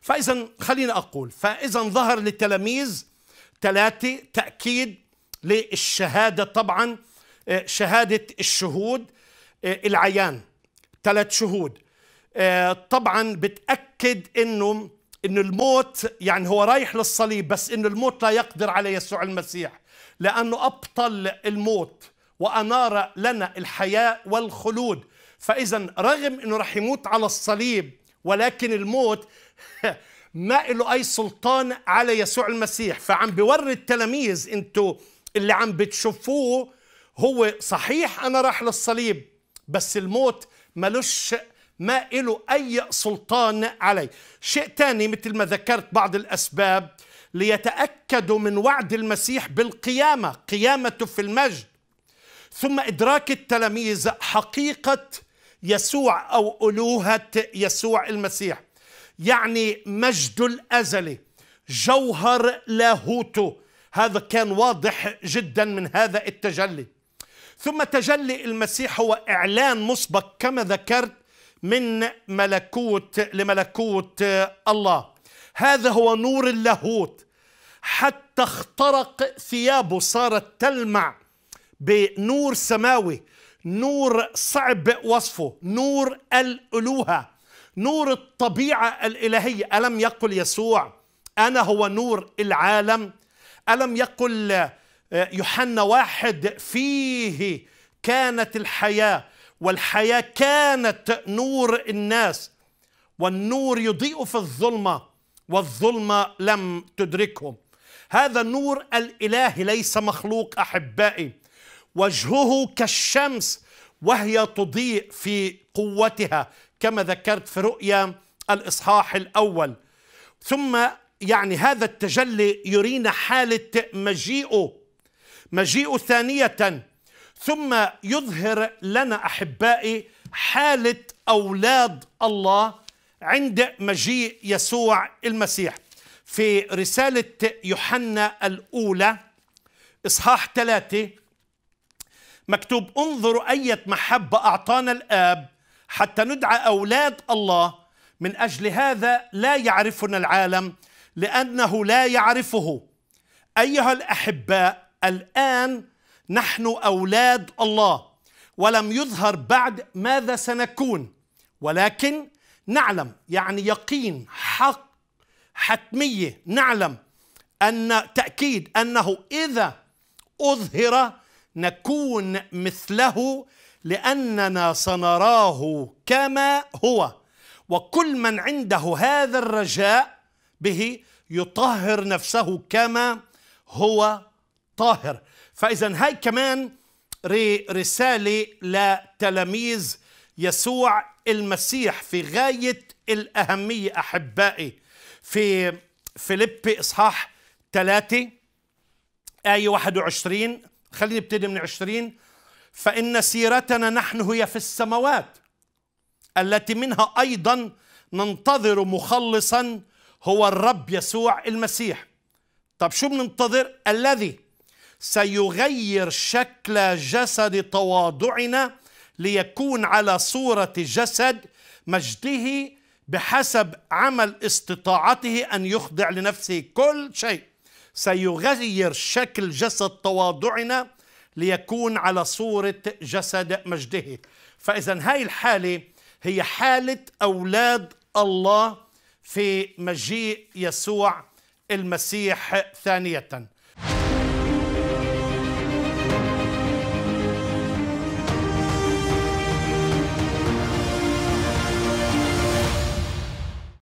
فإذا خلينا أقول فإذا ظهر للتلاميذ ثلاثة تأكيد للشهادة طبعا آه، شهادة الشهود آه، العيان ثلاث شهود. آه، طبعا بتأكد إنه إنه الموت يعني هو رايح للصليب بس إنه الموت لا يقدر على يسوع المسيح لأنه أبطل الموت وأنار لنا الحياة والخلود. فإذا رغم إنه رح يموت على الصليب ولكن الموت ما له أي سلطان على يسوع المسيح. فعم بوري التلاميذ أنتوا اللي عم بتشوفوه هو صحيح أنا راح للصليب بس الموت ملوش ما له أي سلطان علي. شيء تاني مثل ما ذكرت بعض الأسباب ليتأكدوا من وعد المسيح بالقيامة قيامته في المجد. ثم إدراك التلاميذ حقيقة يسوع أو ألوهة يسوع المسيح. يعني مجد الازلي جوهر لاهوته هذا كان واضح جدا من هذا التجلي. ثم تجلي المسيح هو إعلان مسبق كما ذكرت من ملكوت لملكوت الله. هذا هو نور اللاهوت. حتى اخترق ثيابه صارت تلمع بنور سماوي. نور صعب وصفه نور الألوهة نور الطبيعة الإلهية. ألم يقل يسوع أنا هو نور العالم؟ ألم يقل يوحنا واحد فيه كانت الحياة والحياة كانت نور الناس والنور يضيء في الظلمة والظلمة لم تدركهم. هذا النور الالهي ليس مخلوق أحبائي. وجهه كالشمس وهي تضيء في قوتها كما ذكرت في رؤيا الإصحاح الأول. ثم يعني هذا التجلي يرينا حالة مجيئه مجيئه ثانية. ثم يظهر لنا أحبائي حالة أولاد الله عند مجيء يسوع المسيح. في رسالة يوحنا الأولى إصحاح ثلاثة مكتوب انظروا اية محبة أعطانا الآب حتى ندعى أولاد الله. من أجل هذا لا يعرفنا العالم لأنه لا يعرفه. أيها الأحباء الآن نحن أولاد الله ولم يظهر بعد ماذا سنكون. ولكن نعلم يعني يقين حق حتمية. نعلم أن تأكيد أنه إذا أظهر نكون مثله لأننا سنراه كما هو. وكل من عنده هذا الرجاء به يطهر نفسه كما هو طاهر. فاذا هاي كمان رسالة لتلاميذ يسوع المسيح في غاية الأهمية أحبائي في فيليبي إصحاح ثلاثة آية 21 خلينا نبتدي من 20 فإن سيرتنا نحن هي في السماوات التي منها أيضا ننتظر مخلصا هو الرب يسوع المسيح. طب شو بننتظر؟ الذي سيغير شكل جسد تواضعنا ليكون على صورة جسد مجده بحسب عمل استطاعته أن يخضع لنفسه كل شيء. سيغير شكل جسد تواضعنا ليكون على صورة جسد مجده. فإذا هاي الحالة هي حالة أولاد الله في مجيء يسوع المسيح ثانية.